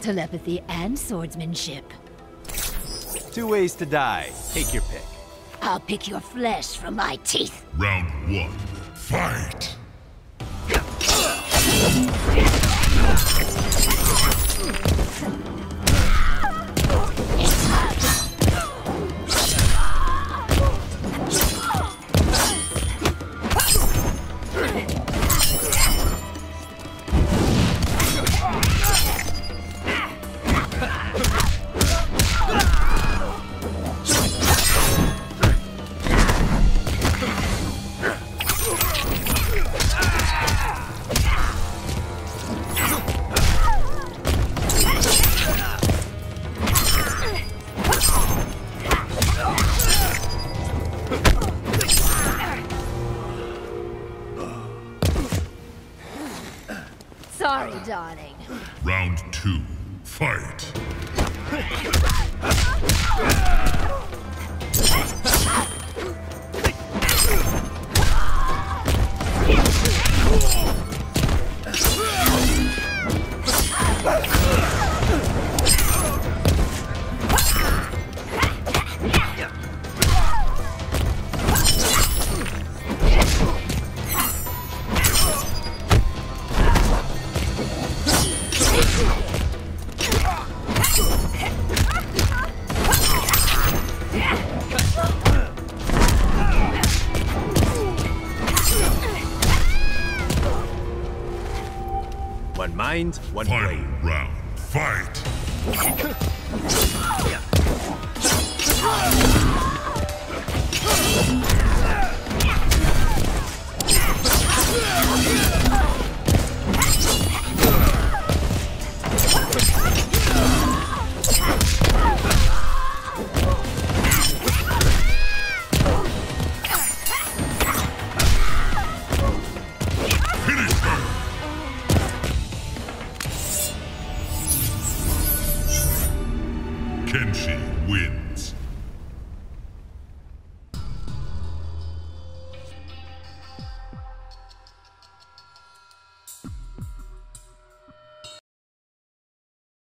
Telepathy and swordsmanship. Two ways to die. Take your pick. I'll pick your flesh from my teeth. Round one, fight! Sorry, darling. Round two, fight! One mind, one Final blade. round, fight! Kenshi wins.